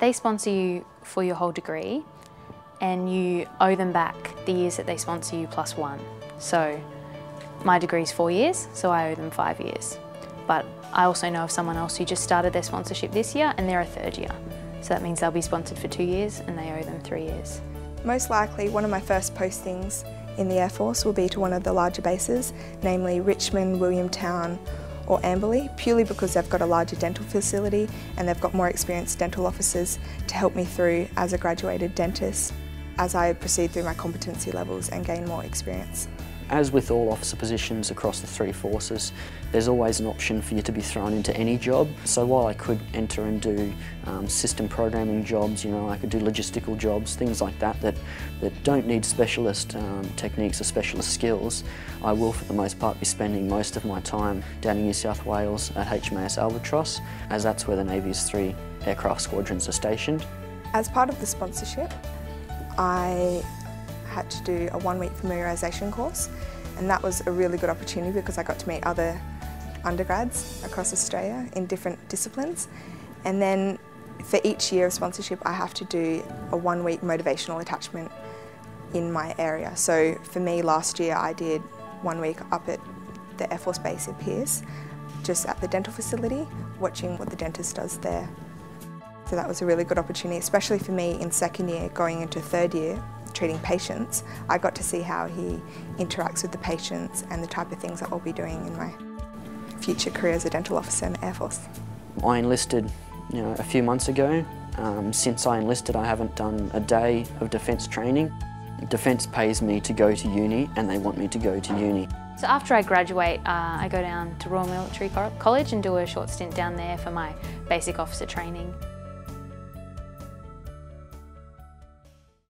They sponsor you for your whole degree and you owe them back the years that they sponsor you plus one. So my degree is four years, so I owe them five years. But I also know of someone else who just started their sponsorship this year and they're a third year. So that means they'll be sponsored for two years and they owe them three years. Most likely one of my first postings in the Air Force will be to one of the larger bases, namely Richmond, Williamtown or Amberley, purely because they've got a larger dental facility and they've got more experienced dental officers to help me through as a graduated dentist as I proceed through my competency levels and gain more experience. As with all officer positions across the three forces, there's always an option for you to be thrown into any job. So while I could enter and do um, system programming jobs, you know, I could do logistical jobs, things like that that, that don't need specialist um, techniques or specialist skills, I will for the most part be spending most of my time down in New South Wales at HMAS Albatross, as that's where the Navy's three aircraft squadrons are stationed. As part of the sponsorship, I had to do a one week familiarisation course and that was a really good opportunity because I got to meet other undergrads across Australia in different disciplines and then for each year of sponsorship I have to do a one week motivational attachment in my area. So for me last year I did one week up at the Air Force Base at Pearce just at the dental facility watching what the dentist does there. So that was a really good opportunity, especially for me in second year going into third year treating patients. I got to see how he interacts with the patients and the type of things that I'll be doing in my future career as a dental officer in the Air Force. I enlisted you know, a few months ago. Um, since I enlisted I haven't done a day of defence training. Defence pays me to go to uni and they want me to go to uni. So after I graduate, uh, I go down to Royal Military College and do a short stint down there for my basic officer training.